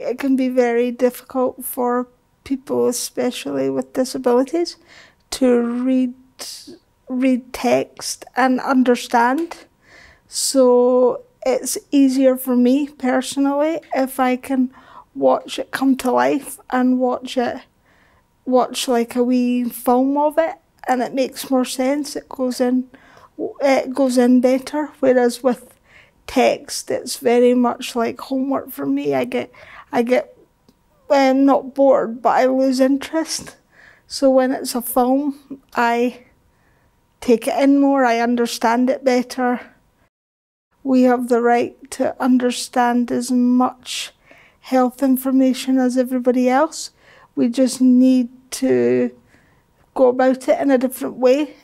It can be very difficult for people, especially with disabilities, to read read text and understand. So it's easier for me personally if I can watch it come to life and watch it watch like a wee film of it and it makes more sense. It goes in it goes in better. Whereas with text it's very much like homework for me. I get I get um, not bored, but I lose interest. So when it's a film, I take it in more, I understand it better. We have the right to understand as much health information as everybody else. We just need to go about it in a different way